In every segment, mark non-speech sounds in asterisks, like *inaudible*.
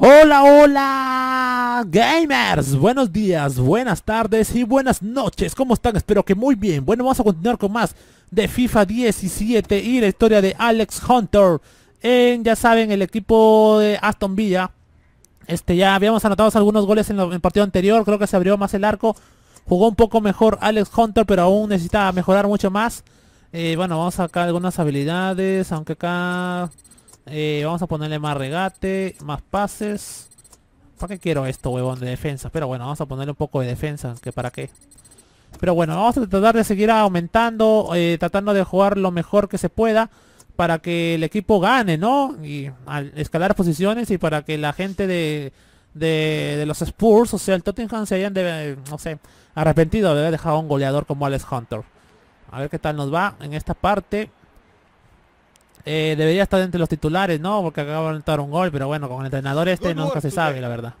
Hola, hola, gamers. Buenos días, buenas tardes y buenas noches. ¿Cómo están? Espero que muy bien. Bueno, vamos a continuar con más de FIFA 17 y la historia de Alex Hunter en, ya saben, el equipo de Aston Villa. Este, ya habíamos anotado algunos goles en, el partido anterior. Creo que se abrió más el arco. Jugó un poco mejor Alex Hunter, pero aún necesita mejorar mucho más. Eh, bueno, vamos a sacar algunas habilidades, aunque acá eh, vamos a ponerle más regate, más pases. ¿Para qué quiero esto, huevón, de defensa? Pero bueno, vamos a ponerle un poco de defensa, que para qué. Pero bueno, vamos a tratar de seguir aumentando, eh, tratando de jugar lo mejor que se pueda para que el equipo gane, ¿no? Y al escalar posiciones y para que la gente de, de, los Spurs, o sea, el Tottenham se hayan, de, no sé, arrepentido de haber dejado un goleador como Alex Hunter. A ver qué tal nos va en esta parte. Eh, debería estar entre los titulares, ¿no? Porque acaba de entrar un gol, pero bueno, con el entrenador este nunca se sabe, la verdad.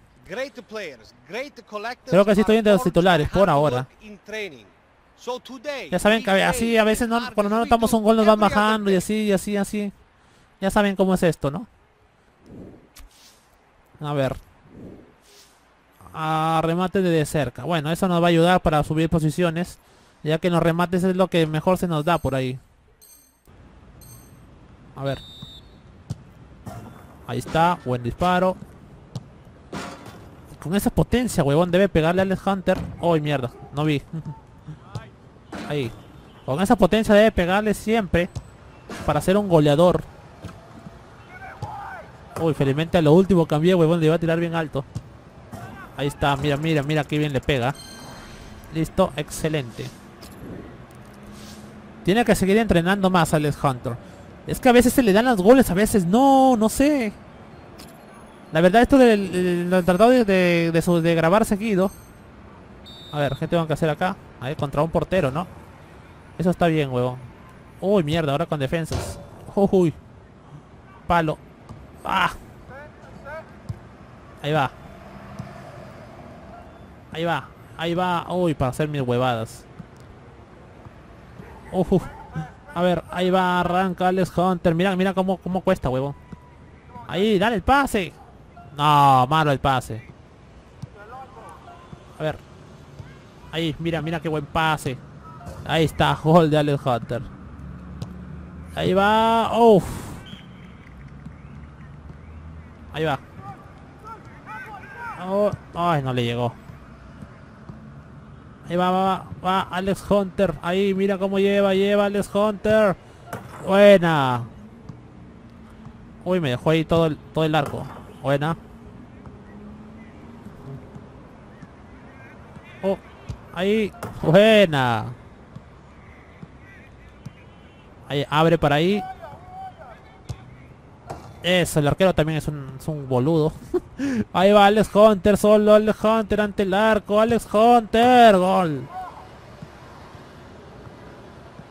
Creo que sí estoy entre los titulares, por ahora. Ya saben que así a veces no, cuando no notamos un gol nos van bajando y así, y así, así. Ya saben cómo es esto, ¿no? A ver. A remate de cerca. Bueno, eso nos va a ayudar para subir posiciones. Ya que los remates es lo que mejor se nos da por ahí. A ver. Ahí está, buen disparo. Con esa potencia, huevón, debe pegarle a Alex Hunter. ¡Oh, mierda! No vi. *laughs* Ahí. Con esa potencia debe pegarle siempre para ser un goleador. Uy, felizmente a lo último cambié, huevón, le iba a tirar bien alto. Ahí está, mira, mira, mira qué bien le pega. Listo, excelente. Tiene que seguir entrenando más Alex Hunter. Es que a veces se le dan los goles, a veces no, no sé. La verdad esto del, tratado de, de, grabar seguido. A ver, ¿qué tengo que hacer acá? Ahí contra un portero, ¿no? Eso está bien, huevón. Uy, mierda, ahora con defensas. Uy. Palo. ¡Ah! Ahí va. Ahí va. Ahí va. Uy, para hacer mis huevadas. Uf. A ver, ahí va, arranca Alex Hunter. Mira, mira cómo, cómo cuesta, huevo. Ahí, dale el pase. No, malo el pase. A ver. Ahí, mira, mira qué buen pase. Ahí está, gol de Alex Hunter. Ahí va. Uf. Ahí va. Oh, ay, no le llegó. Ahí va, va, va, Alex Hunter. Ahí, mira cómo lleva, lleva Alex Hunter. Buena. Uy, me dejó ahí todo el, todo el arco. Buena. Oh, ahí. Buena. Ahí, abre para ahí. Eso, el arquero también es un, es un boludo. *laughs* Ahí va Alex Hunter, solo Alex Hunter ante el arco. Alex Hunter, gol.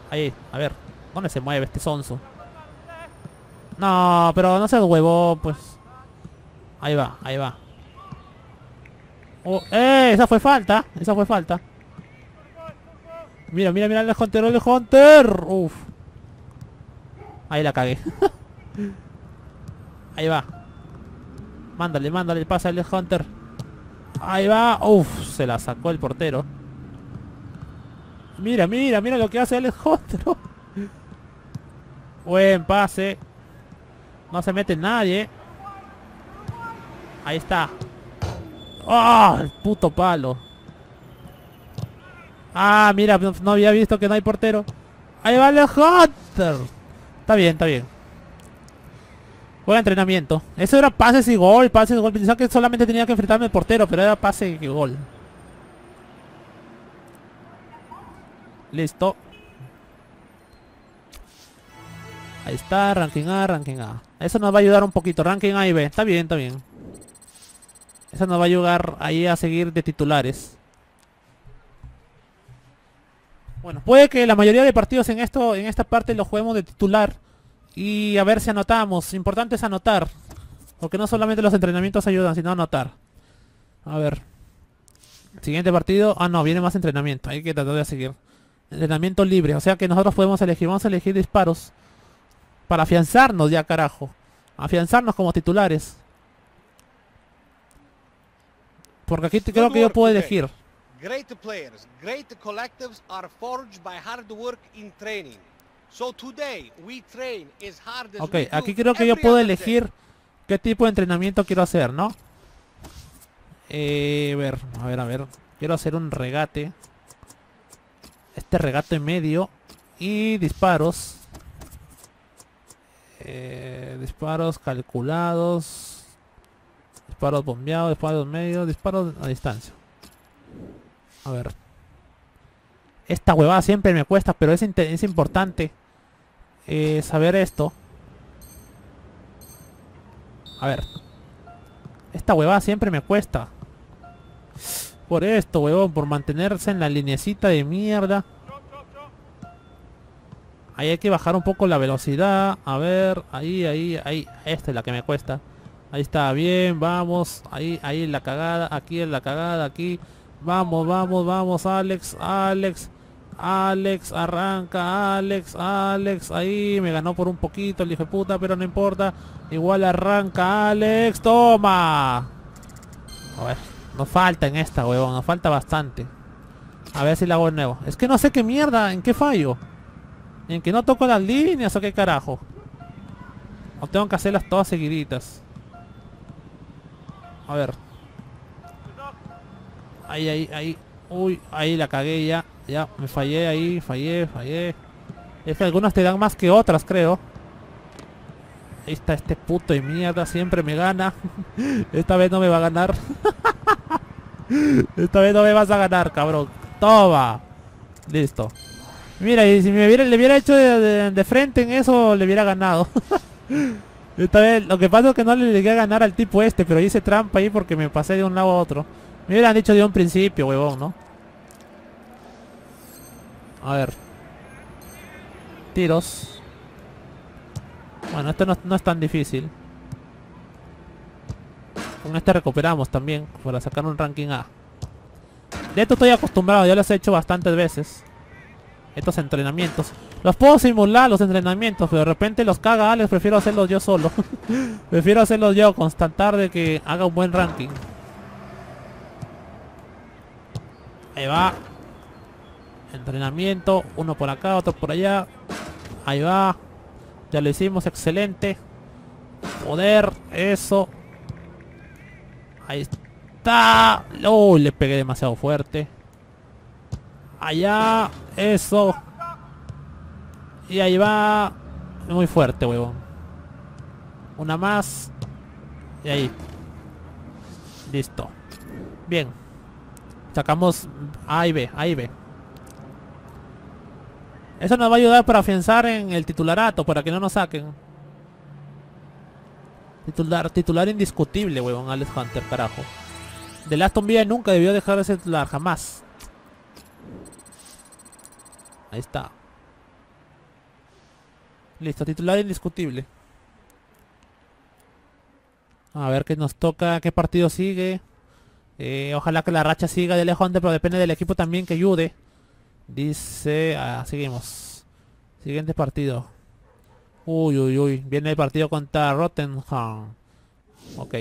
Ahí, a ver. ¿Dónde se mueve este sonso? No, pero no se huevo, pues. Ahí va, ahí va. Oh, ¡Eh! Esa fue falta. Esa fue falta. Mira, mira, mira Alex Hunter, Alex Hunter. Uf. Ahí la cagué. *laughs* Ahí va. Mándale, mándale, el Hunter. Ahí va. Uf, se la sacó el portero. Mira, mira, mira lo que hace el Hunter. Buen pase. No se mete nadie. Ahí está. ¡Ah! el puto palo. Ah, mira, no había visto que no hay portero. Ahí va el Hunter. Está bien, está bien. Buen entrenamiento. Eso era pases y gol, pases y gol. Pensaba que solamente tenía que enfrentarme al portero, pero era pase y gol. Listo. Ahí está, ranking A, ranking A. Eso nos va a ayudar un poquito. Ranking A y B. Está bien, está bien. Eso nos va a ayudar ahí a seguir de titulares. Bueno, puede que la mayoría de partidos en esto, en esta parte los juguemos de titular. Y a ver si anotamos. Importante es anotar. Porque no solamente los entrenamientos ayudan, sino anotar. A ver. Siguiente partido. Ah, no, viene más entrenamiento. Hay que tratar de seguir. Entrenamiento libre. O sea que nosotros podemos elegir. Vamos a elegir disparos. Para afianzarnos ya, carajo. Afianzarnos como titulares. Porque aquí creo que yo puedo elegir. Great players, great collectives are forged by hard work in training. Ok, aquí creo que yo puedo elegir qué tipo de entrenamiento quiero hacer, ¿no? Eh, a ver, a ver, a ver. Quiero hacer un regate. Este regate en medio. Y disparos. Eh, disparos calculados. Disparos bombeados, disparos medios, disparos a distancia. A ver. Esta huevada siempre me cuesta, pero es, es importante eh, saber esto. A ver. Esta huevada siempre me cuesta. Por esto, huevón, por mantenerse en la linecita de mierda. Ahí hay que bajar un poco la velocidad. A ver, ahí, ahí, ahí. Esta es la que me cuesta. Ahí está, bien, vamos. Ahí, ahí la cagada, aquí es la cagada, aquí. Vamos, vamos, vamos, Alex, Alex. Alex, arranca, Alex, Alex. Ahí me ganó por un poquito el hijo puta, pero no importa. Igual arranca, Alex. Toma. A ver, nos falta en esta, huevón. Nos falta bastante. A ver si la hago de nuevo. Es que no sé qué mierda, en qué fallo. En que no toco las líneas o qué carajo. O tengo que hacerlas todas seguiditas. A ver. Ahí, ahí, ahí. Uy, ahí la cagué ya. Ya, me fallé ahí, fallé, fallé. Es que algunas te dan más que otras, creo. Ahí está este puto de mierda, siempre me gana. *laughs* Esta vez no me va a ganar. *laughs* Esta vez no me vas a ganar, cabrón. Toma. Listo. Mira, y si me hubiera, le hubiera hecho de, frente en eso, le hubiera ganado. *laughs* Esta vez, lo que pasa es que no le llegué a ganar al tipo este, pero hice trampa ahí porque me pasé de un lado a otro. Me hubieran dicho de un principio, huevón, ¿no? A ver. Tiros. Bueno, esto no, no es tan difícil. Con este recuperamos también para sacar un ranking A. De esto estoy acostumbrado, ya los he hecho bastantes veces. Estos entrenamientos. Los puedo simular los entrenamientos, pero de repente los caga Alex, prefiero hacerlos yo solo. *laughs* prefiero hacerlos yo, constatar de que haga un buen ranking. Ahí va. Entrenamiento, uno por acá, otro por allá. Ahí va. Ya lo hicimos, excelente. Poder, eso. Ahí está. Uy, le pegué demasiado fuerte. Allá, eso. Y ahí va. Muy fuerte, huevón. Una más. Y ahí. Listo. Bien. Sacamos A y B, A y B. Eso nos va a ayudar para afianzar en el titularato, para que no nos saquen. Titular, titular indiscutible, huevón, Alex Hunter, carajo. De Aston Villa nunca debió dejar de ser titular, jamás. Ahí está. Listo, titular indiscutible. A ver qué nos toca, qué partido sigue. Eh, ojalá que la racha siga de lejos, pero depende del equipo también que ayude. Dice, ah, seguimos. Siguiente partido. Uy, uy, uy. Viene el partido contra Rottenham. Ok.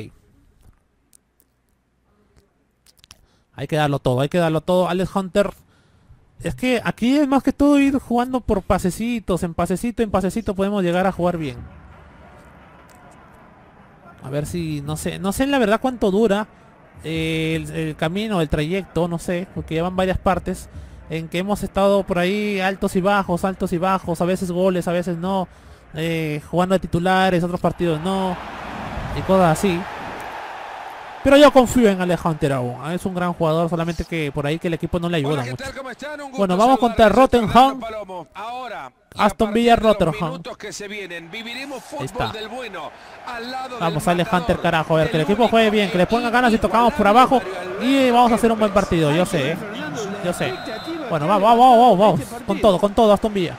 Hay que darlo todo, hay que darlo todo. Alex Hunter. Es que aquí es más que todo ir jugando por pasecitos. En pasecito, en pasecito podemos llegar a jugar bien. A ver si, no sé, no sé la verdad cuánto dura eh, el, el camino, el trayecto, no sé, porque llevan varias partes en que hemos estado por ahí altos y bajos, altos y bajos, a veces goles, a veces no, eh, jugando de titulares, otros partidos no, y cosas así. Pero yo confío en Hunter aún, ¿eh? es un gran jugador, solamente que por ahí que el equipo no le ayuda Hola, ¿qué mucho. Bueno, vamos contra Rottenham. Ahora, Aston Villa, Rottenham. minutos que se vienen, viviremos está. fútbol del bueno. Al lado Vamos, del matador, carajo, a ver, que el equipo juegue bien, que le ponga ganas y tocamos por abajo y vamos a hacer un buen partido, yo sé, ¿eh? yo sé. Bueno, vamos, vamos, vamos, vamos, con todo, con todo, Aston Villa.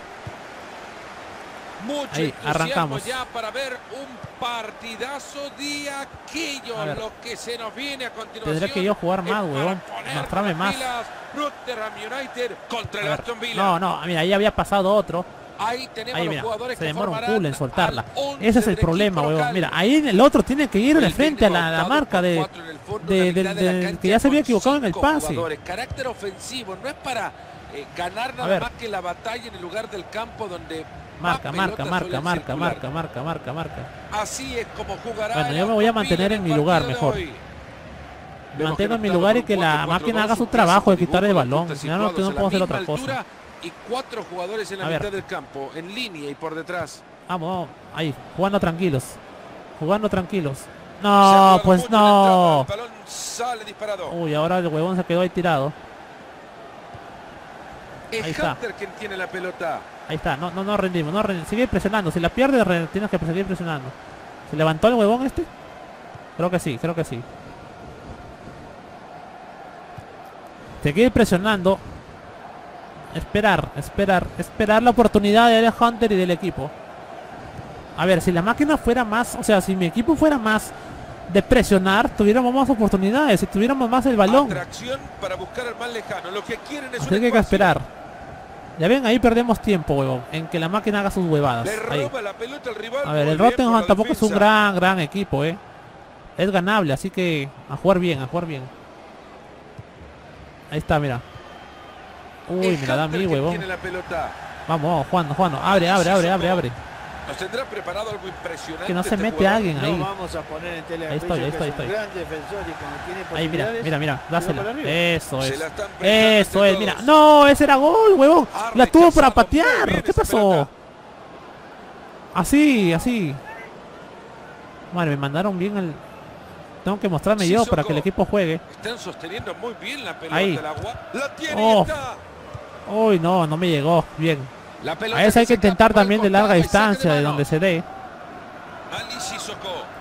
Mucho Ahí, arrancamos. ya para ver un partidazo de aquello, lo que se nos viene a continuación. Tendré que yo jugar más, poner mostrarme más. pilas, United contra el Aston Villa. No, no, mira, ahí había pasado otro. Ahí tenemos Ahí los mira, jugadores se que demora un culo en soltarla. Ese es el problema, huevón. Mira, ahí el otro tiene que ir de frente a la, la marca de, de- de cancha que ya se había equivocado en el pase. Carácter ofensivo, no es para eh, ganar nada más que la batalla en el lugar del campo donde marca, marca, marca, marca, marca, marca, marca, marca. Así es como jugará. Bueno, yo me voy a mantener en mi lugar de mejor. mantengo en mi lugar y que la 4-4-2, máquina haga su trabajo de quitar el balón. Ya no, no puedo hacer otra cosa. Y cuatro jugadores en la A ver. mitad del campo, en línea y por detrás. Vamos, vamos, ahí, jugando tranquilos. Jugando tranquilos. No, pues no. El balón sale disparado. Uy, ahora el huevón se quedó ahí tirado. es ahí está. Hunter quien tiene la pelota. Ahí está, no, no, no rendimos, no rendimos. Sigue presionando, si la pierde tienes que seguir presionando. ¿Se levantó el huevón este? Creo que sí, creo que sí. Seguir presionando. Esperar, esperar, esperar la oportunidad de Hunter y del equipo. A ver, si la máquina fuera más, o sea, si mi equipo fuera más de presionar, tuviéramos más oportunidades, si tuviéramos más el balón. Para buscar al más lejano. Lo que quieren es Así un que hay que espacio. esperar. Ya ven, ahí perdemos tiempo, huevón, en que la máquina haga sus huevadas. Le Ahí. roba la pelota al rival. A ver, el Rottenham tampoco es un gran, gran equipo, ¿eh? Es ganable, así que a jugar bien, a jugar bien. Ahí está, mira. Uy, me la da a mí, huevón. Vamos, vamos, Juan, Juan. Abre, abre, abre, abre, abre. Nos tendrá preparado algo impresionante. Que no se este mete jugador. alguien No ahí. vamos a poner en tela Ahí estoy, ahí estoy, estoy. gran defensor y como tiene Ahí, mira, mira, mira. Dásela. Eso es. Eso es, mira. No, ese era gol, huevón. La tuvo para patear. ¿Qué pasó? Así, así. Madre, me mandaron bien el... Tengo que mostrarme Sí, yo para que el equipo juegue. Están sosteniendo muy bien la pelota Ahí. La tiene Oh. Uy, no, no me llegó. Bien. La pelota A ese hay que intentar también de larga distancia, de donde se dé.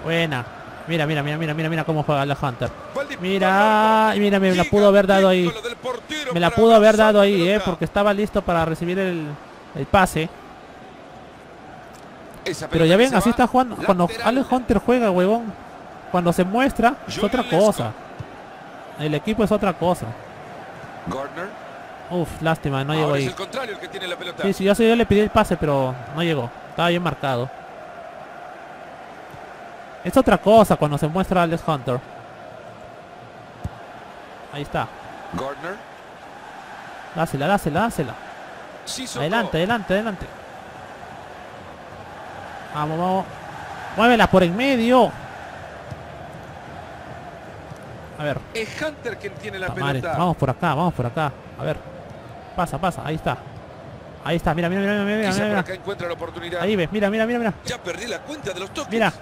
Buena. Mira, mira, mira, mira, mira, mira cómo juega la Hunter. Mira, y mira, me la pudo haber dado ahí. Me la pudo haber dado ahí, eh, porque estaba listo para recibir el, el pase. Pero ya ven, así está jugando. Cuando. Alex Hunter juega, huevón, cuando se muestra, es otra cosa. El equipo es otra cosa. Gardner. Uf, lástima, no llegó Ahora es ahí. el contrario el que tiene la pelota. Sí, sí, yo, yo le pedí el pase, pero no llegó. Estaba bien marcado. Es otra cosa cuando se muestra Alex Hunter. Ahí está. Gardner. Dásela, dásela, dásela. Adelante, adelante, adelante. Vamos, vamos. Muévela por en medio. A ver, Es Hunter quien tiene la pelota. vamos por acá, vamos por acá. A ver. Pasa, pasa, ahí está. Ahí está, mira, mira, mira, mira, mira, mira. acá encuentra la oportunidad. Ahí ves, mira, mira, mira, mira. Ya perdí la cuenta de los toques. Mira.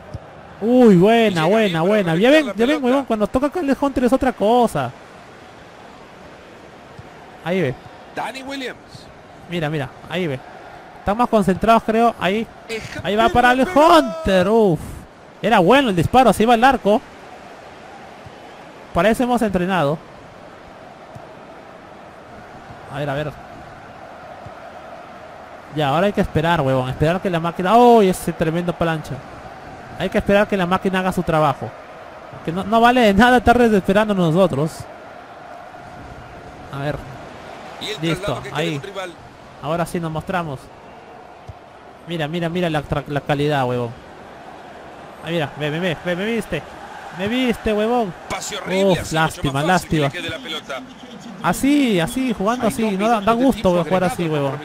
Uy, buena, buena, buena. Ya ven, ya ven, huevón, cuando toca Carles Hunter es otra cosa. Ahí ve, Danny Williams. mira, mira, ahí ve. Están más concentrados, creo. Ahí, ahí va para la Hunter. Uf. Era bueno el disparo, así va el arco. Para eso hemos entrenado. A ver, a ver. Ya, ahora hay que esperar, huevón. Esperar que la máquina... ¡Oh! Ese tremendo plancha. Hay que esperar que la máquina haga su trabajo. Que no, no vale nada estar desesperando nosotros. A ver, Y el Listo, ahí. ahora sí nos mostramos. Mira, mira, mira la, la calidad, huevón. Ah, mira, ve, ve, ve, ve, me viste. Me viste, huevón. Horrible. Uf, lástima, lástima. que la. Así, así, jugando Hay así. No da, gusto jugar así, al huevón.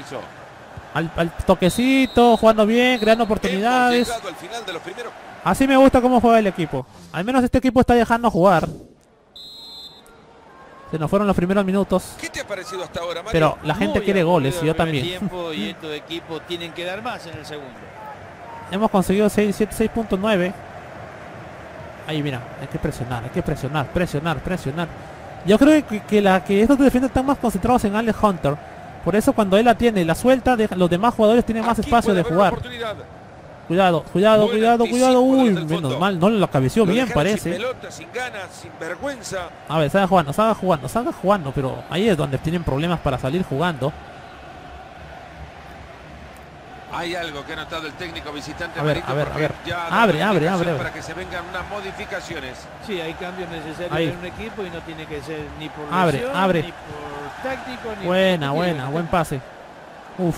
Al, al toquecito, jugando bien, creando oportunidades. llegado al final de los primeros. Así me gusta cómo juega el equipo. Al menos este equipo está dejando jugar. Se nos fueron los primeros minutos. ¿Qué te ha parecido hasta ahora, Mario? Pero la gente Muy quiere goles y yo también. tiempo y *laughs* estos equipos tienen que dar más en el segundo. Hemos conseguido 6, 7, 6.9. Ahí mira, hay que presionar, hay que presionar, presionar, presionar. Yo creo que, que la, que estos defensas están más concentrados en Alex Hunter. Por eso cuando él la tiene y la suelta, deja- los demás jugadores tienen más Aquí espacio de jugar. Cuidado, cuidado, Buen cuidado, cuidado. Uy, menos mal, no lo cabeció bien Sin parece. pelota, sin ganas, sin vergüenza. A ver, salga jugando, salga jugando, salga jugando, pero ahí es donde tienen problemas para salir jugando. Hay algo que ha notado el técnico visitante. A ver, a ver, a ver. Abre, abre, abre, abre. Para que se vengan unas modificaciones. Sí, hay cambios necesarios Ahí. en un equipo y no tiene que ser ni por Abre, lesión, abre. ni por táctico, ni Buena, por buena, buen pase. Uf.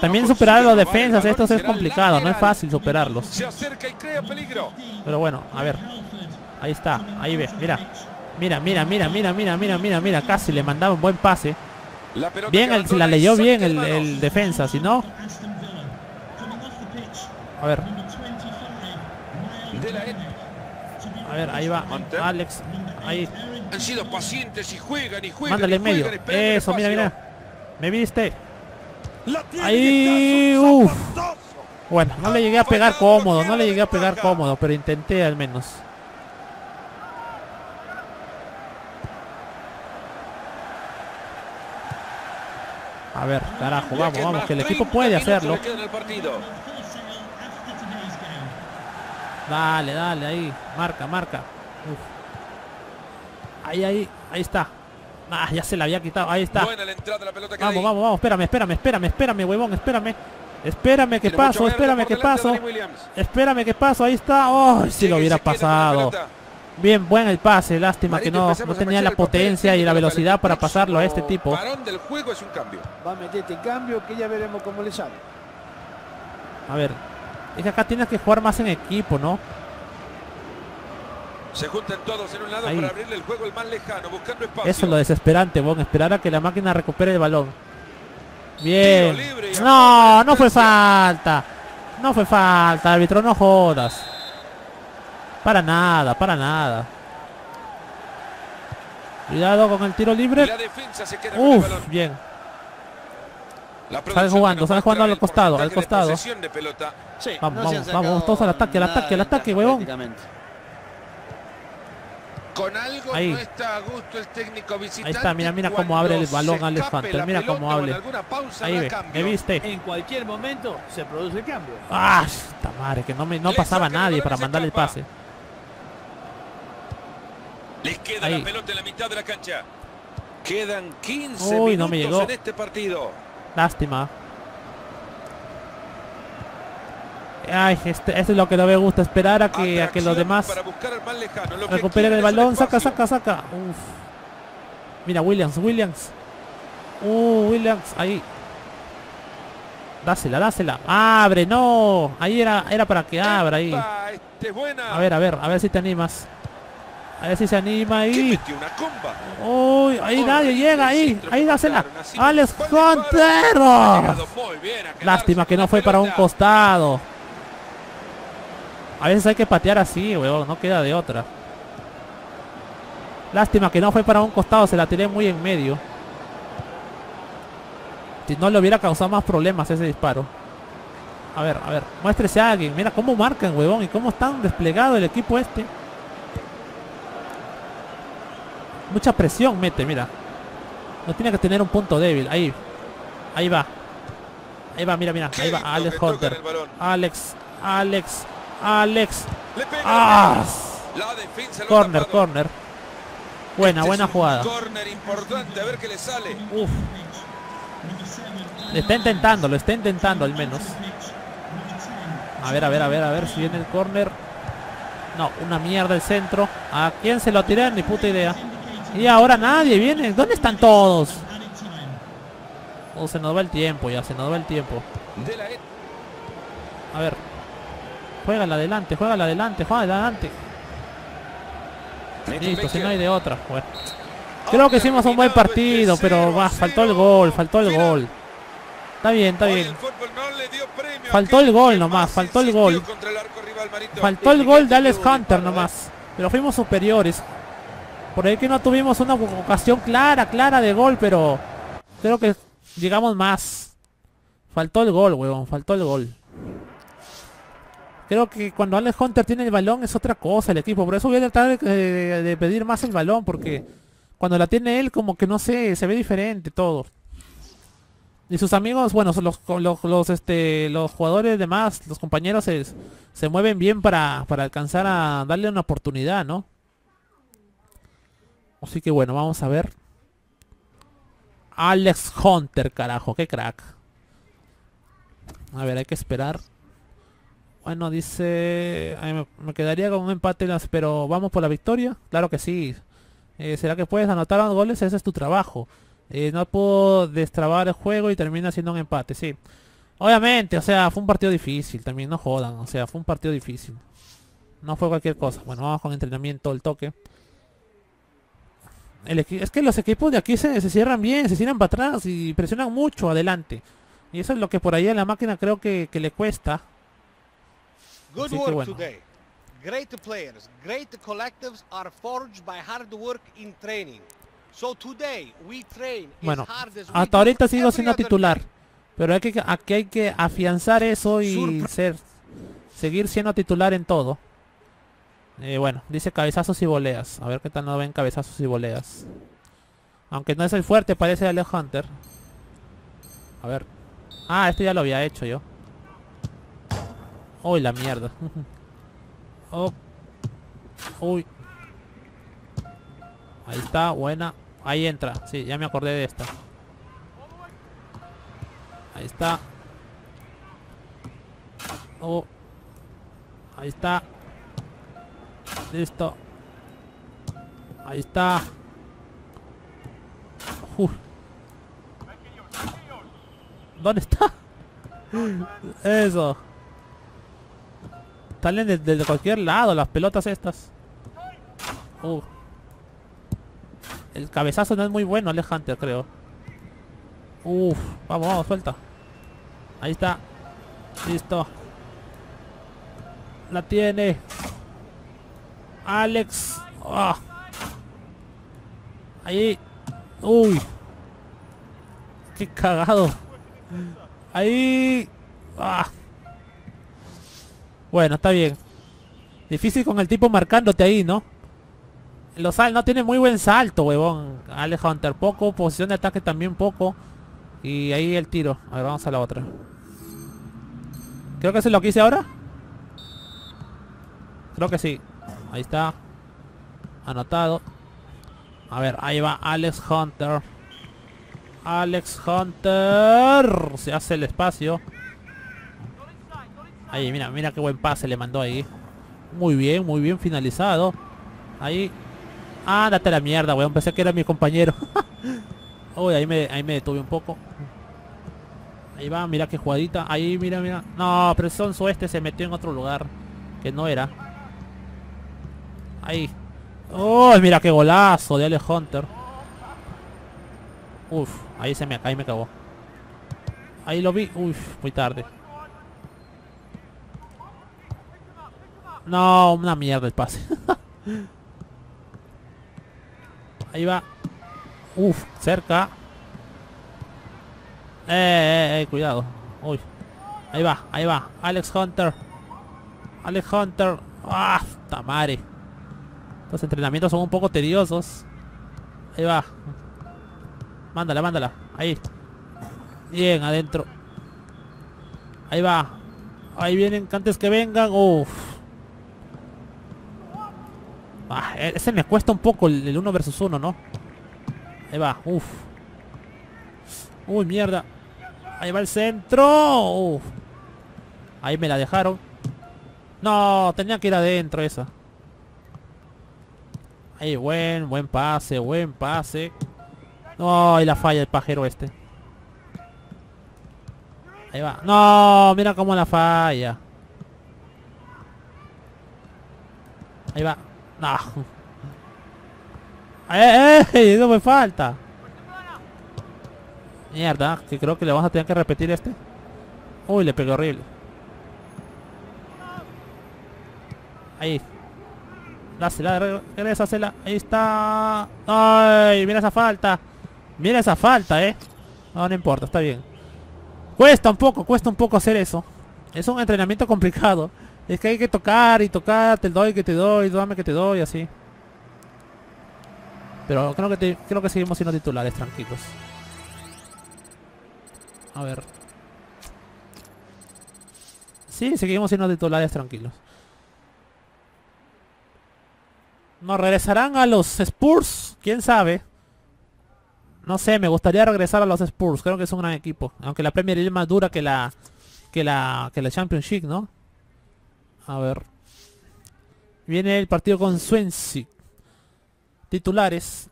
También No superar el defensas, y es complicado, no es fácil superarlos. Se acerca y crea peligro. Pero bueno, a ver. Ahí está, ahí ve, mira. Mira, mira, mira, mira, mira, mira, mira, mira, casi le mandaba un buen pase. La Bien, el- la leyó bien el, el defensa, si no... A ver, E. a ver, ahí va. Alex, ahí, Han sido pacientes y juegan y juegan. mándale en medio. Eso, mira, mira. ¿Me viste? Ahí, uff. Bueno, no le llegué a pegar cómodo, no le llegué a pegar cómodo, pero intenté al menos. A ver, carajo, vamos, vamos, que el equipo 30 puede hacerlo. le quedan al partido. Dale, dale, ahí, marca, marca. Uf. Ahí, ahí, ahí está. Ah, ya se la había quitado, ahí está. Buena la entrada, la pelota queda Vamos, vamos, vamos, espérame, espérame, espérame, espérame, huevón, espérame. Espérame que Tiene paso, espérame que paso. Espérame que paso, ahí está. Oh, si lo hubiera pasado. Bien, buen el pase, lástima que no, no tenía la papel, potencia y la el velocidad para pasarlo a este tipo. Varón del juego es un cambio. Va a meter este cambio que ya veremos cómo le sale. A ver, es que acá tienes que jugar más en equipo, ¿no? Se juntan todos en un lado Ahí. para abrirle el juego el más lejano, buscando espacio. Eso es lo desesperante, Bon, esperar a que la máquina recupere el balón. Bien. No, no fue falta. No fue falta, árbitro, no jodas. Para nada, para nada. Cuidado con el tiro libre. Uf, bien. La Sale producción jugando, que nos sale jugando al costado, al costado. posesión de pelota. Sí, Vamos, no vamos, vamos, todos al ataque, al ataque, al ataque, huevón. Con algo Ahí. no está a gusto el técnico visitante. está, mira, mira cómo abre el balón la mira cómo abre. Ahí ve. ¿me viste? En cualquier momento se produce el cambio. Ah, esta madre, que no me no pasaba nadie para mandarle el pase. Les queda Ahí. la pelota en la mitad de la cancha. Quedan 15 Uy, minutos no me llegó. en este partido. Lástima. Ay, este, esto es lo que no me gusta, esperar a que, a que los demás lejano. Lo recuperen el balón. Saca, saca, saca. Uf. Mira, Williams, Williams. Uh, Williams, ahí. Dásela, dásela. Abre, no. Ahí era, era para que abra ahí. Este. A ver, a ver, a ver si te animas. A ver si se anima ¿Qué ahí. Uy, ahí nadie llega, ahí. Ahí dásela. Alex quedarse Lástima que no fue para un costado. A veces hay que patear así, weón, no queda de otra. Lástima que no fue para un costado, se la tiré muy en medio. Si no le hubiera causado más problemas ese disparo. A ver, a ver, muéstrese a alguien. Mira cómo marcan, huevón, y cómo están desplegado el equipo este. Mucha presión mete, mira. No tiene que tener un punto débil. Ahí. Ahí va. Ahí va, mira, mira. Ahí va Alex Hunter. Alex, Alex, Alex. ¡Ah! La defensa lo ha Corner, tapado. corner. Buena, Este buena jugada. Corner importante, a ver qué le sale. Uf. Está intentando, lo está intentando al menos. A ver, a ver, a ver, a ver si viene el corner. No, una mierda el centro. ¿A quién se lo tiré? Ni puta idea. Y ahora nadie viene. ¿Dónde están todos? Oh, se nos va el tiempo ya, se nos va el tiempo. E. A ver. Juega adelante, juega adelante, juega adelante. Listo, si no hay de otra. Bueno. Creo que hicimos un buen partido, pero va, faltó el gol, faltó el gol. Está bien, está bien. Faltó el gol nomás, más faltó el gol. Faltó el gol de Alex Hunter nomás. Pero fuimos superiores. Por ahí que no tuvimos una ocasión clara, clara de gol, pero creo que llegamos más. Faltó el gol, huevón, faltó el gol. Creo que cuando Alex Hunter tiene el balón es otra cosa el equipo. Por eso voy a tratar de pedir más el balón, porque cuando la tiene él como que no sé, se ve diferente todo. Y sus amigos, bueno, los, los, los, este, los jugadores demás, los compañeros se, se mueven bien para, para alcanzar a darle una oportunidad, ¿no? Así que bueno, vamos a ver. Alex Hunter, carajo, qué crack. A ver, hay que esperar. Bueno, dice... me, quedaría con un empate, pero vamos por la victoria. Claro que sí. Eh, ¿Será que puedes anotar los goles? Ese es tu trabajo. Eh, no puedo destrabar el juego y termina siendo un empate, sí. Obviamente, o sea, fue un partido difícil también, no jodan, o sea, fue un partido difícil. No fue cualquier cosa. Bueno, vamos con entrenamiento, el toque. El es que los equipos de aquí se, se cierran bien, se cierran para atrás y presionan mucho adelante. Y eso es lo que por ahí a la máquina creo que, que le cuesta. Good Así que work bueno. today. Great players, great collectives are forged by hard work in training. So today we train Bueno, as hard as we hasta ahorita sigo siendo titular. day. Pero hay que, aquí hay que afianzar eso y Surpre- ser seguir siendo titular en todo. Eh, bueno, dice cabezazos y voleas. A ver qué tal nos ven cabezazos y voleas. Aunque no es el fuerte, parece Ale Hunter. A ver. Ah, este ya lo había hecho yo. Uy, la mierda. *laughs* oh. Uy. Ahí está, buena. Ahí entra. Sí, ya me acordé de esta. Ahí está. Oh. Ahí está. Listo. Ahí está. Uf. ¿Dónde está? *laughs* Eso. Salen de- desde cualquier lado las pelotas estas. Uh. El cabezazo no es muy bueno, Ale Hunter, creo. Uf, vamos, vamos, suelta. Ahí está. Listo. La tiene. Alex. Ah. Ahí. Uy. Qué cagado. Ahí. Ah. Bueno, está bien. Difícil con el tipo marcándote ahí, ¿no? Los no tiene muy buen salto, huevón. Alex Hunter poco, posición de ataque también poco. Y ahí el tiro. A ver, vamos a la otra. Creo que eso es lo que hice ahora. Creo que sí. Ahí está. Anotado. A ver, ahí va Alex Hunter. Alex Hunter. Se hace el espacio. Ahí, mira, mira qué buen pase le mandó ahí. Muy bien, muy bien finalizado. Ahí. Ándate a la mierda, weón. Pensé que era mi compañero. *laughs* Uy, ahí me, ahí me detuve un poco. Ahí va, mira qué jugadita. Ahí, mira, mira. No, pero Sonso este se metió en otro lugar. Que no era. Ahí. Oh, mira qué golazo de Ale Hunter. Uf, ahí se me, ahí me cagó. Ahí lo vi. Uf, muy tarde. No, una mierda el pase. *laughs* ahí va. Uf, cerca. Eh, eh, eh, cuidado. Uy. Ahí va, ahí va. Alex Hunter. Alex Hunter. Ah, tamare. Los entrenamientos son un poco tediosos. Ahí va. Mándala, mándala. Ahí. Bien, adentro. Ahí va. Ahí vienen, antes que vengan. Uf. Ah, e- ese me cuesta un poco el, el 1 versus 1, ¿no? Ahí va. Uf. Uy, mierda. Ahí va el centro. Ahí me la dejaron. No, tenía que ir adentro esa. Ahí, buen, buen pase, buen pase. No, y la falla el pajero este. Ahí va. No, mira cómo la falla. Ahí va. No. *laughs* ¡Eh, eh! Eso me falta. Mierda, que creo que le vamos a tener que repetir este. Uy, le pegué horrible. Ahí. Dásela, re- regrésasela. Ahí está. Ay, mira esa falta. Mira esa falta, eh. No, no importa, está bien. Cuesta un poco, cuesta un poco hacer eso. Es un entrenamiento complicado. Es que hay que tocar y tocar, te doy que te doy, dame que te doy, así. Pero creo que creo que seguimos siendo titulares, tranquilos. A ver. Sí, seguimos siendo titulares tranquilos. ¿Nos regresarán a los Spurs? ¿Quién sabe? No sé, me gustaría regresar a los Spurs. Creo que es un gran equipo. Aunque la Premier es más dura que la que la que la Championship, ¿no? A ver. Viene el partido con Swansea. Titulares.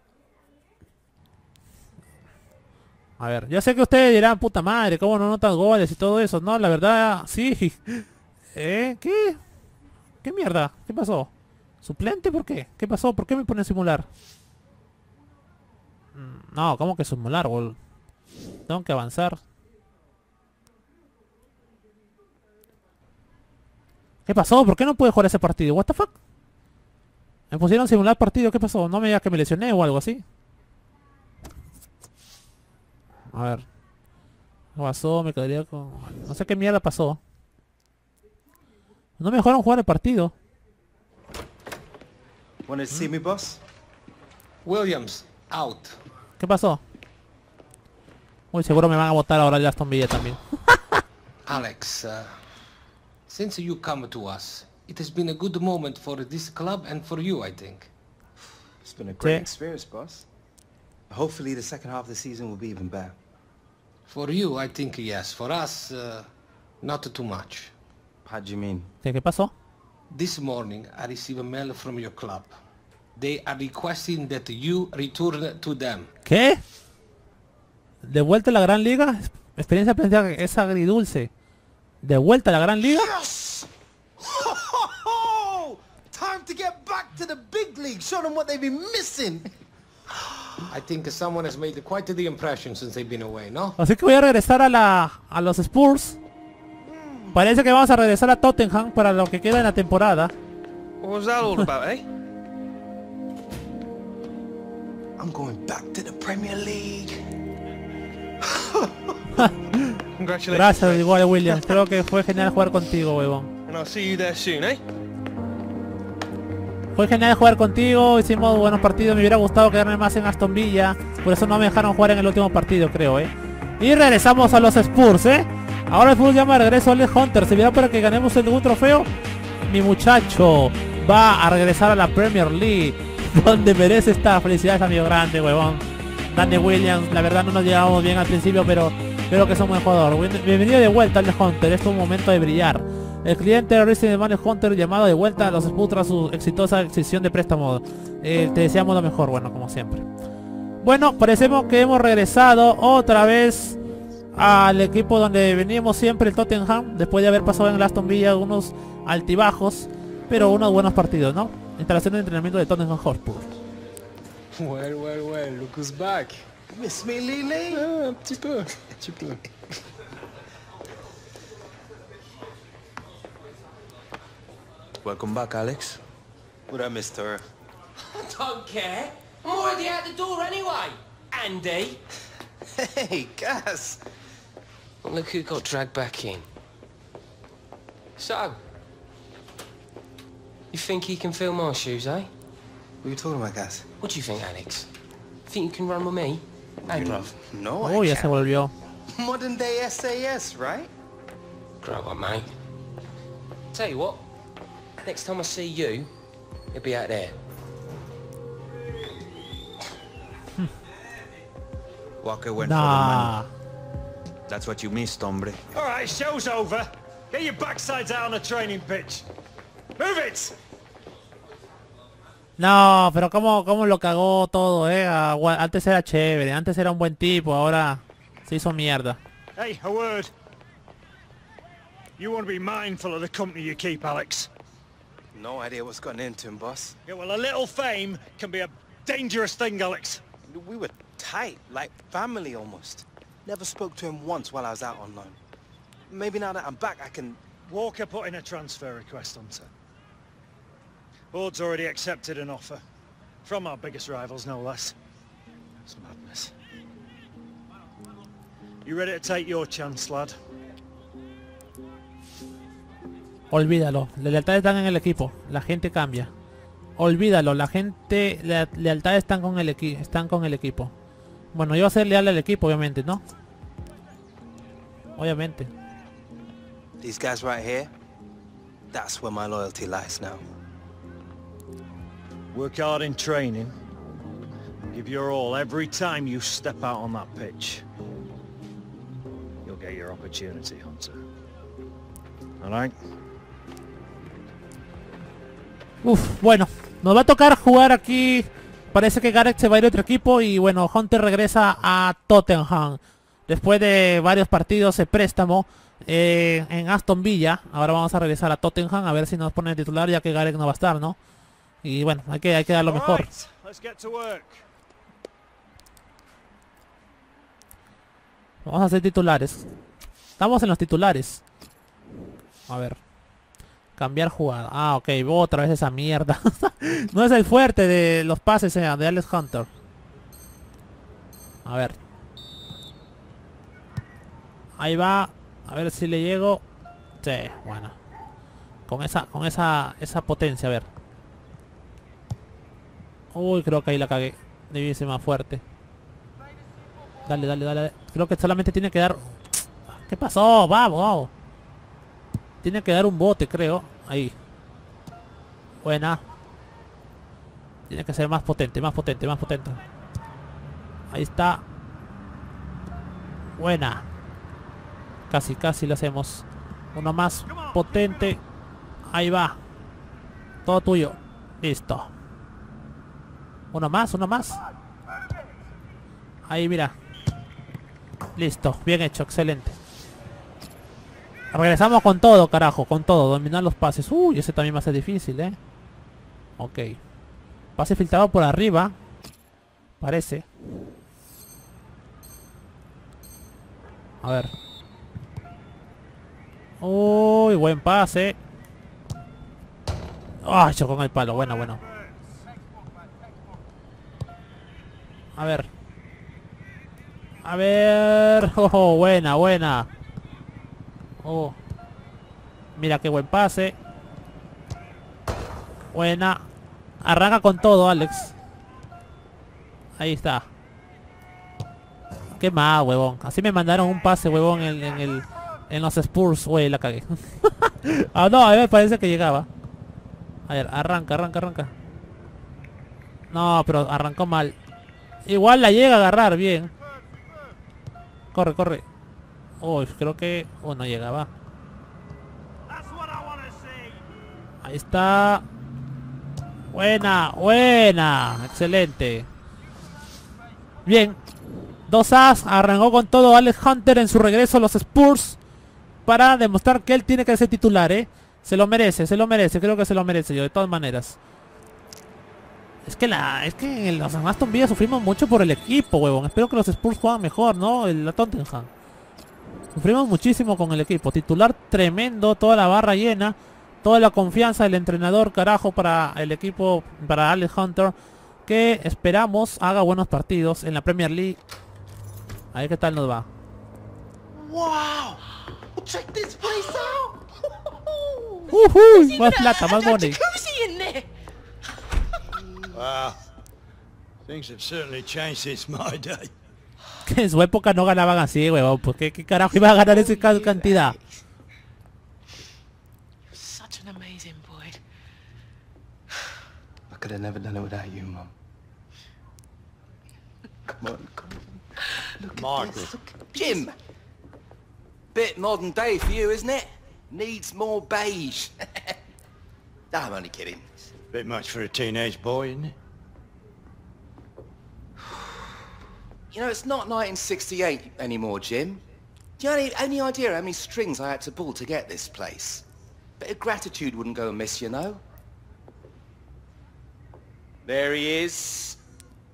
A ver, yo sé que ustedes dirán, puta madre, cómo no notan goles y todo eso. No, la verdad, sí. *laughs* ¿Eh? ¿Qué? ¿Qué mierda? ¿Qué pasó? ¿Suplente? ¿Por qué? ¿Qué pasó? ¿Por qué me pone a simular? Mm, No, ¿cómo que simular, gol? Tengo que avanzar. ¿Qué pasó? ¿Por qué no pude jugar ese partido? ¿What the fuck? Me pusieron simular partido, ¿qué pasó? No me digas que me lesioné o algo así. A ver. ¿Qué pasó? Me quedaría con... No sé qué mierda pasó. No me dejaron jugar el partido. Wanted to see me, boss? Williams, out. ¿Qué pasó? Muy seguro me van a votar ahora el Aston Villa también. *laughs* Alex, uh, since you come to us, it has been a good moment for this club and for you, I think. It's been a great Yeah. experience, boss. Hopefully the second half of the season will be even better. For you, I think yes. For us, uh, not too much. How do you mean? ¿Qué, qué pasó? This morning, I received a mail from your club. They are requesting that you return to them. ¿Qué? ¿De vuelta a la Gran Liga? Experiencia pensada que es agridulce. ¿De vuelta a la Gran Liga? Yes! Time to get back to the big league. Show them what they've been missing. I think someone has made quite the impression since they've been away, no? Así que voy a regresar a la a los Spurs. Parece que vamos a regresar a Tottenham para lo que queda en la temporada. What was that all about, eh? I'm going back to the Premier League. Congratulations. Gracias, igual William. Creo que fue genial jugar contigo, huevón. And I'll see you there soon, eh? Fue genial jugar contigo, hicimos buenos partidos, me hubiera gustado quedarme más en Aston Villa, por eso no me dejaron jugar en el último partido, creo, eh. Y regresamos a los Spurs, eh. Ahora el fútbol llama regreso a Alex Hunter, ¿se verá para que ganemos un trofeo? Mi muchacho va a regresar a la Premier League, *laughs* donde merece esta felicidad, amigo grande, huevón. Danny Williams, la verdad no nos llevamos bien al principio, pero creo que es un buen jugador. Bien- Bienvenido de vuelta, Alex Hunter, es un momento de brillar. El cliente de Resident Evil Hunter llamado de vuelta a los Spurs su exitosa decisión de préstamo. Eh, te deseamos lo mejor, bueno, como siempre. Bueno, parecemos que hemos regresado otra vez al equipo donde veníamos siempre, el Tottenham, después de haber pasado en el Aston Villa unos altibajos, pero unos buenos partidos, ¿no? Instalación de entrenamiento de Tottenham Hotspur. Well, well, well, look who's back. Miss me, Lily? Ah, un petit peu, un petit peu. Welcome back, Alex. What I missed her. Don't care. I'm already out the door anyway. Andy. *laughs* Hey, Gas. Look who got dragged back in. So, you think he can fill my shoes, eh? What are you talking about, Gas? What do you think, Alex? Think you can run with me? Andy, No, I Uy, ya se can't. volvió. Modern day SAS, right? grow up, mate. Tell you what, next time I see you, it'll be out there. Walker went Nah. for the money. That's what you missed, hombre. All right, show's over. Get your backsides out on the training pitch. Move it! No, pero cómo, cómo lo cagó todo, eh. Antes era chévere, antes era un buen tipo, ahora se hizo mierda. Hey, a word. You want to be mindful of the company you keep, Alex. No idea what's gotten into him, boss. Yeah, well, a little fame can be a dangerous thing, Alex. We were tight, like family almost. Never spoke to him once while I was out on loan. Maybe now that I'm back, I can... Walker put in a transfer request, Hunter. Board's already accepted an offer. From our biggest rivals, no less. It's madness. You ready to take your chance, lad? Olvídalo, las lealtades están en el equipo, la gente cambia. Olvídalo, la gente, la lealtades están con el equipo, están con el equipo. Bueno, yo voy a ser leal al equipo, obviamente, ¿no? Obviamente. These guys right here, that's where my loyalty lies now. Work hard in training. Give your all every time you step out on that pitch. You'll get your opportunity, Hunter. All right? Uf, bueno, nos va a tocar jugar aquí parece que Gareth se va a ir a otro equipo y bueno, Hunter regresa a Tottenham. Después de varios partidos de préstamo eh, en Aston Villa. Ahora vamos a regresar a Tottenham a ver si nos pone de titular ya que Gareth no va a estar, ¿no? Y bueno, hay que, hay que dar lo mejor. Vamos a hacer titulares. Estamos en los titulares. A ver. Cambiar jugada. Ah, ok. Otra vez esa mierda. *laughs* no es el fuerte de los pases eh, de Alex Hunter. A ver. Ahí va. A ver si le llego. Sí, bueno. Con esa, con esa, esa potencia, a ver. Uy, creo que ahí la cagué. Debí ser más fuerte. Dale, dale, dale. Creo que solamente tiene que dar... ¿Qué pasó? Vamos. Tiene que dar un bote, creo. Ahí. Buena. Tiene que ser más potente, más potente, más potente. Ahí está. Buena. Casi, casi lo hacemos. Uno más potente. Ahí va. Todo tuyo. Listo. Uno más, uno más. Ahí, mira. Listo, bien hecho, excelente. Regresamos con todo, carajo, con todo. Dominar los pases. Uy, ese también va a ser difícil, ¿eh? Ok. Pase filtrado por arriba. Parece. A ver. Uy, buen pase. Ay, chocó con el palo. Bueno, bueno. A ver. A ver. *laughs* Oh, buena, buena. Oh. Mira qué buen pase. Buena. Arranca con todo, Alex. Ahí está. Qué más, huevón. Así me mandaron un pase, huevón, en, en el en los Spurs. Güey, la cagué. *laughs* ah, no, a mí me parece que llegaba. A ver, arranca, arranca, arranca. No, pero arrancó mal. Igual la llega a agarrar bien. Corre, corre. Uy, creo que... Oh, no llegaba. Ahí está. Buena, buena. Excelente. Bien. Dos As. Arrancó con todo Alex Hunter en su regreso a los Spurs. Para demostrar que él tiene que ser titular, ¿eh? Se lo merece, se lo merece. Creo que se lo merece yo, de todas maneras. Es que la, es que en los Aston Villa sufrimos mucho por el equipo, huevón. Espero que los Spurs juegan mejor, ¿no? El la Tottenham. Sufrimos muchísimo con el equipo. Titular tremendo, toda la barra llena. Toda la confianza del entrenador, carajo, para el equipo, para Alex Hunter. Que esperamos haga buenos partidos en la Premier League. A ver qué tal nos va. Wow! Check this place out! Ujú, más plata, más money. Wow. Things have certainly changed since my day. Que *laughs* en su época no ganaban así, huevón. Pues qué, qué carajo iba a ganar esa ca- cantidad. Such an amazing boy. *sighs* I could have never done it without you, Mum. Come on, come on. Look Michael. at this. Look at Jim! Bit modern day for you, isn't it? Needs more beige. *laughs* no, I'm only kidding. Bit much for a teenage boy, isn't it? You know, it's not 1968 anymore, Jim. Do you have any, any idea how many strings I had to pull to get this place? Bit of gratitude wouldn't go amiss, you know. There he is.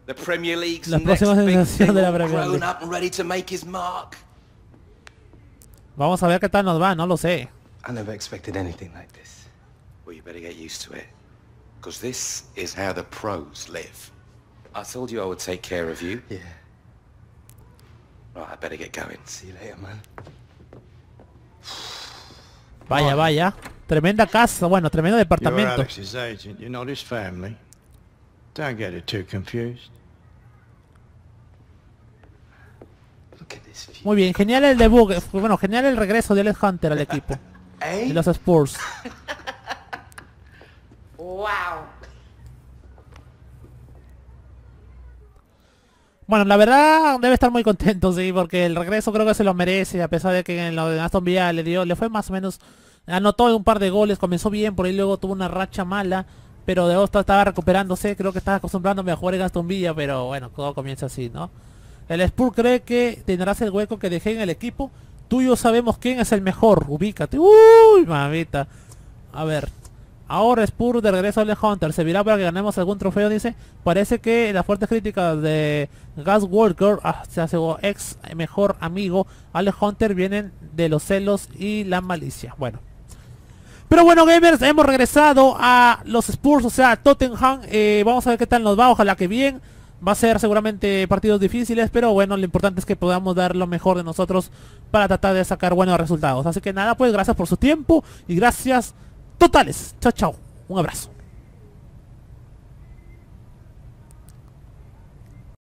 The Premier League's La next próxima big thing, de la Premier grown League. up and ready to make his mark. Vamos a ver qué tal nos va, no lo sé. I never expected anything like this. Well, you better get used to it. Because this is how the pros live. I told you I would take care of you. Yeah. Right, I better get going. See you later, man. Vaya, vaya. Tremenda casa, bueno, tremendo You're departamento. Alex's agent. You're not his family. Don't get it too confused. Look at this view. Muy bien, genial el debut. eh, Bueno, genial el regreso de Alex Hunter al *laughs* equipo. Eh? De los Spurs. *laughs* Wow. Bueno, la verdad debe estar muy contento, sí, porque el regreso creo que se lo merece, a pesar de que en lo de Aston Villa le dio, le fue más o menos, anotó un par de goles, comenzó bien, por ahí luego tuvo una racha mala, pero de Osta estaba recuperándose, creo que estaba acostumbrándome a jugar en Aston Villa, pero bueno, todo comienza así, ¿no? El Spur cree que tendrás el hueco que dejé en el equipo. Tú y yo sabemos quién es el mejor, ubícate. Uy, mamita. A ver, Ahora Spur de regreso al Hunter. ¿Se para que ganemos algún trofeo? Dice. Parece que las fuertes críticas de Gas Walker, hacia su ex mejor amigo, Ale Hunter, vienen de los celos y la malicia. Bueno. Pero bueno, gamers, hemos regresado a los Spurs, o sea, Tottenham. Eh, vamos a ver qué tal nos va. Ojalá que bien. Va a ser seguramente partidos difíciles, pero bueno, lo importante es que podamos dar lo mejor de nosotros para tratar de sacar buenos resultados. Así que nada, pues gracias por su tiempo y gracias totales. Chao, chao. Un abrazo.